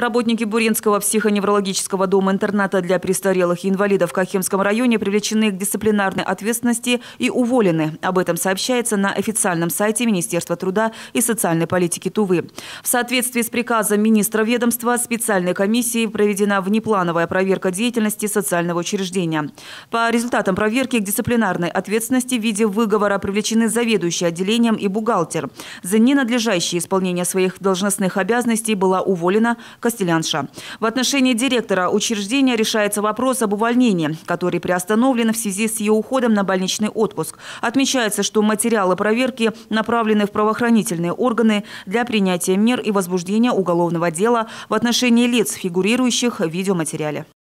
Работники Буренского психоневрологического дома-интерната для престарелых и инвалидов в Кахемском районе привлечены к дисциплинарной ответственности и уволены. Об этом сообщается на официальном сайте Министерства труда и социальной политики Тувы. В соответствии с приказом министра ведомства специальной комиссией проведена внеплановая проверка деятельности социального учреждения. По результатам проверки к дисциплинарной ответственности в виде выговора привлечены заведующий отделением и бухгалтер. За ненадлежащее исполнение своих должностных обязанностей была уволена Костелянша. В отношении директора учреждения решается вопрос об увольнении, который приостановлен в связи с ее уходом на больничный отпуск. Отмечается, что материалы проверки направлены в правоохранительные органы для принятия мер и возбуждения уголовного дела в отношении лиц, фигурирующих в видеоматериале.